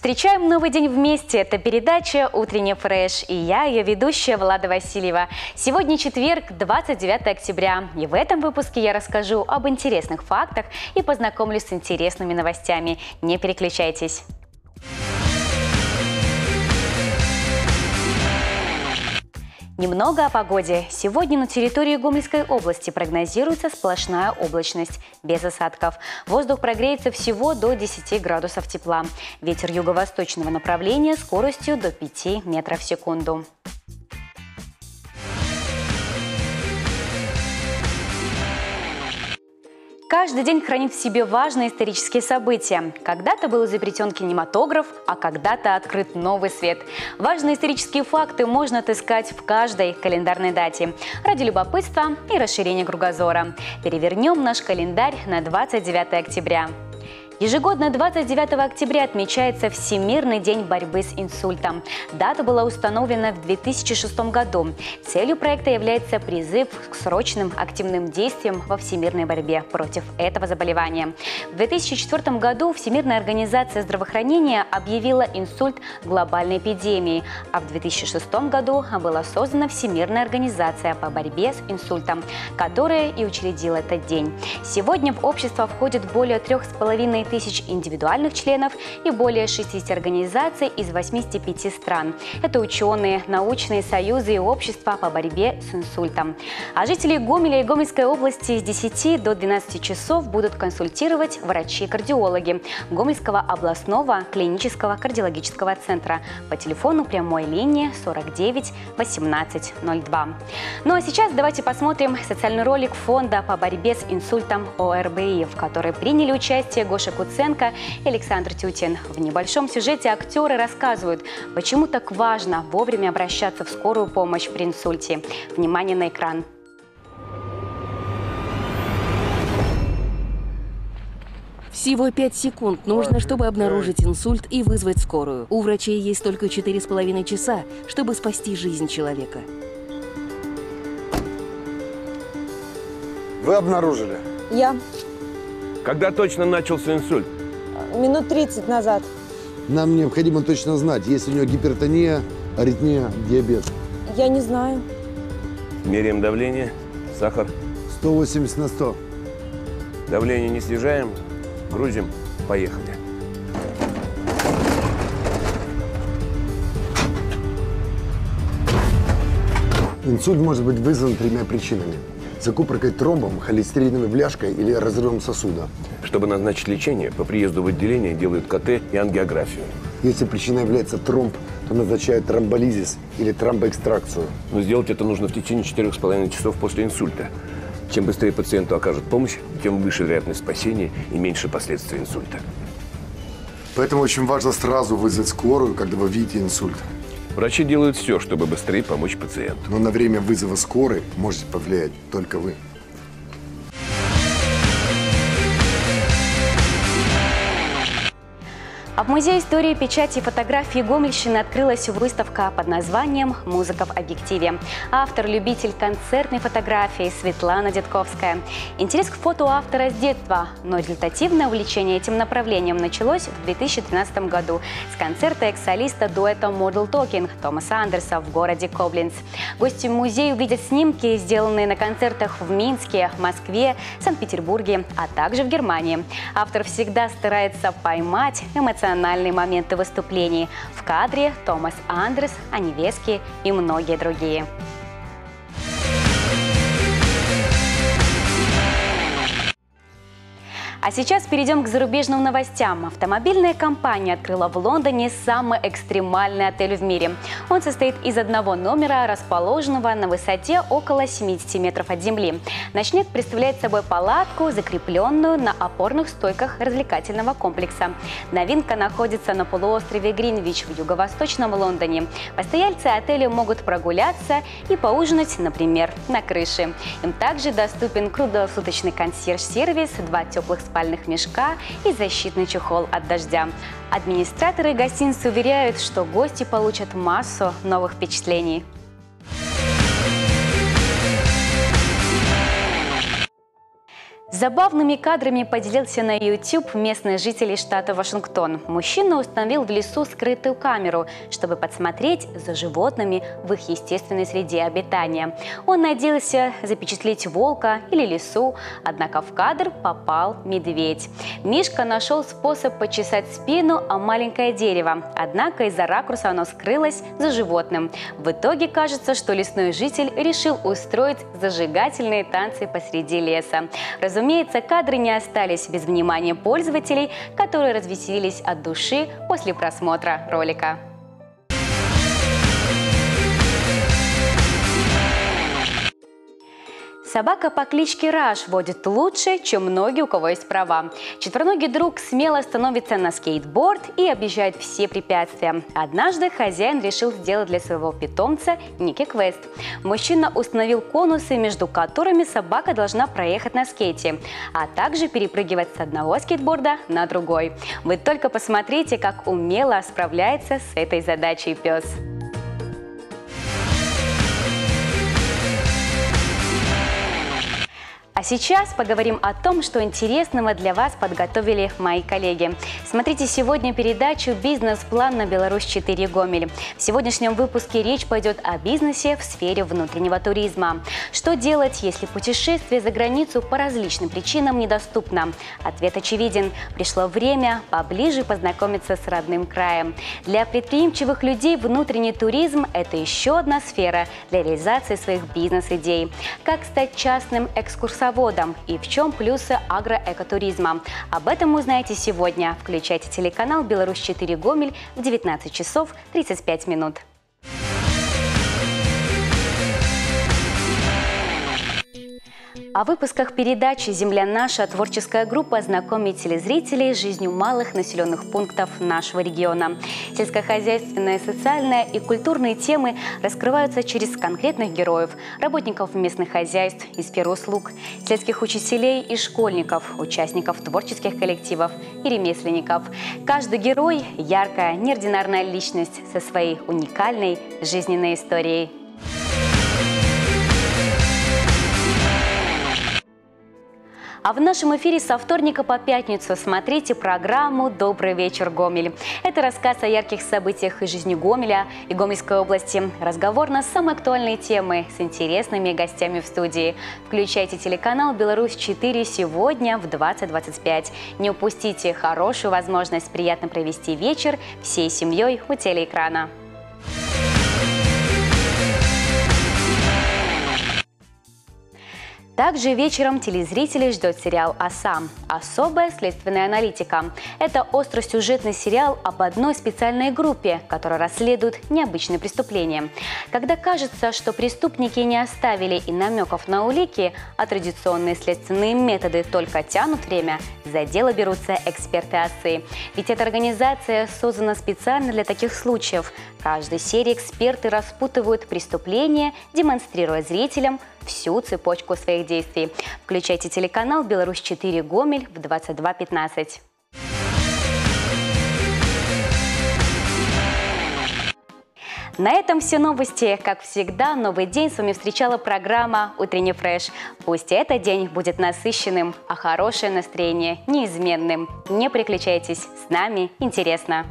Встречаем новый день вместе. Это передача «Утренний фреш» и я, ее ведущая Влада Васильева. Сегодня четверг, 29 октября. И в этом выпуске я расскажу об интересных фактах и познакомлюсь с интересными новостями. Не переключайтесь. Немного о погоде. Сегодня на территории Гомельской области прогнозируется сплошная облачность, без осадков. Воздух прогреется всего до 10 градусов тепла. Ветер юго-восточного направления скоростью до 5 метров в секунду. Каждый день хранит в себе важные исторические события. Когда-то был изобретен кинематограф, а когда-то открыт новый свет. Важные исторические факты можно отыскать в каждой календарной дате. Ради любопытства и расширения кругозора. Перевернем наш календарь на 29 октября. Ежегодно 29 октября отмечается Всемирный день борьбы с инсультом. Дата была установлена в 2006 году. Целью проекта является призыв к срочным активным действиям во всемирной борьбе против этого заболевания. В 2004 году Всемирная организация здравоохранения объявила инсульт глобальной эпидемией, а в 2006 году была создана Всемирная организация по борьбе с инсультом, которая и учредила этот день. Сегодня в общество входит более трех с половиной тысяч индивидуальных членов и более 60 организаций из 85 стран. Это ученые, научные союзы и общества по борьбе с инсультом. А жители Гомеля и Гомельской области с 10 до 12 часов будут консультировать врачи-кардиологи Гомельского областного клинического кардиологического центра по телефону прямой линии 49 18 02. Ну а сейчас давайте посмотрим социальный ролик фонда по борьбе с инсультом ОРБИ, в которой приняли участие Гоша Куценко и Александр Тютин. В небольшом сюжете актеры рассказывают, почему так важно вовремя обращаться в скорую помощь при инсульте. Внимание на экран. Всего 5 секунд нужно, чтобы обнаружить инсульт и вызвать скорую. У врачей есть только 4,5 часа, чтобы спасти жизнь человека. Вы обнаружили? Я. Когда точно начался инсульт? Минут 30 назад. Нам необходимо точно знать, есть у нее гипертония, аритмия, диабет. Я не знаю. Меряем давление, сахар. 180 на 100. Давление не снижаем, грузим, поехали. Инсульт может быть вызван тремя причинами. Закупоркой тромбом, холестериновой бляшкой или разрывом сосуда. Чтобы назначить лечение, по приезду в отделение делают КТ и ангиографию. Если причиной является тромб, то назначают тромболизис или тромбоэкстракцию. Но сделать это нужно в течение 4,5 часов после инсульта. Чем быстрее пациенту окажут помощь, тем выше вероятность спасения и меньше последствий инсульта. Поэтому очень важно сразу вызвать скорую, когда вы видите инсульт. Врачи делают все, чтобы быстрее помочь пациенту. Но на время вызова скорой можете повлиять только вы. А в Музее истории печати и фотографии Гомельщины открылась выставка под названием «Музыка в объективе». Автор-любитель концертной фотографии Светлана Дедковская. Интерес к фото автора с детства, но результативное увлечение этим направлением началось в 2013 году с концерта экс-солиста дуэта Model Talking Томаса Андерса в городе Коблинц. Гости музея увидят снимки, сделанные на концертах в Минске, Москве, Санкт-Петербурге, а также в Германии. Автор всегда старается поймать эмоциональные эмоциональные моменты выступлений. В кадре Томас Андрес, Анивески и многие другие. А сейчас перейдем к зарубежным новостям. Автомобильная компания открыла в Лондоне самый экстремальный отель в мире. Он состоит из одного номера, расположенного на высоте около 70 метров от земли. Ночник представляет собой палатку, закрепленную на опорных стойках развлекательного комплекса. Новинка находится на полуострове Гринвич в юго-восточном Лондоне. Постояльцы отеля могут прогуляться и поужинать, например, на крыше. Им также доступен круглосуточный консьерж-сервис, два теплых спальных мешка и защитный чехол от дождя. Администраторы гостиницы уверяют, что гости получат массу новых впечатлений. Забавными кадрами поделился на YouTube местный житель штата Вашингтон. Мужчина установил в лесу скрытую камеру, чтобы подсмотреть за животными в их естественной среде обитания. Он надеялся запечатлеть волка или лису, однако в кадр попал медведь. Мишка нашел способ почесать спину о маленькое дерево, однако из-за ракурса оно скрылось за животным. В итоге кажется, что лесной житель решил устроить зажигательные танцы посреди леса. Разумеется, кадры не остались без внимания пользователей, которые развеселились от души после просмотра ролика. Собака по кличке Раш водит лучше, чем многие, у кого есть права. Четвероногий друг смело становится на скейтборд и объезжает все препятствия. Однажды хозяин решил сделать для своего питомца некий квест. Мужчина установил конусы, между которыми собака должна проехать на скейте, а также перепрыгивать с одного скейтборда на другой. Вы только посмотрите, как умело справляется с этой задачей пес. А сейчас поговорим о том, что интересного для вас подготовили мои коллеги. Смотрите сегодня передачу «Бизнес-план на Беларусь-4 Гомель». В сегодняшнем выпуске речь пойдет о бизнесе в сфере внутреннего туризма. Что делать, если путешествие за границу по различным причинам недоступно? Ответ очевиден. Пришло время поближе познакомиться с родным краем. Для предприимчивых людей внутренний туризм – это еще одна сфера для реализации своих бизнес-идей. Как стать частным экскурсоводом экскурсоводом и в чем плюсы агроэкотуризма. Об этом узнаете сегодня. Включайте телеканал «Беларусь-4 Гомель» в 19 часов 35 минут. О выпусках передачи «Земля наша» творческая группа знакомит телезрителей с жизнью малых населенных пунктов нашего региона. Сельскохозяйственные, социальные и культурные темы раскрываются через конкретных героев, работников местных хозяйств и сфер сельских учителей и школьников, участников творческих коллективов и ремесленников. Каждый герой – яркая, неординарная личность со своей уникальной жизненной историей. А в нашем эфире со вторника по пятницу смотрите программу «Добрый вечер, Гомель». Это рассказ о ярких событиях из жизни Гомеля и Гомельской области. Разговор на самые актуальные темы с интересными гостями в студии. Включайте телеканал «Беларусь-4» сегодня в 20.25. Не упустите хорошую возможность приятно провести вечер всей семьей у телеэкрана. Также вечером телезрителей ждет сериал «Осам. Особая следственная аналитика». Это остросюжетный сериал об одной специальной группе, которая расследует необычные преступления. Когда кажется, что преступники не оставили и намеков на улики, а традиционные следственные методы только тянут время, за дело берутся эксперты ОСы. Ведь эта организация создана специально для таких случаев. В каждой серии эксперты распутывают преступления, демонстрируя зрителям всю цепочку своих действий. Включайте телеканал «Беларусь-4 Гомель» в 22.15. На этом все новости. Как всегда, новый день с вами встречала программа «Утренний фреш». Пусть этот день будет насыщенным, а хорошее настроение неизменным. Не переключайтесь, с нами интересно.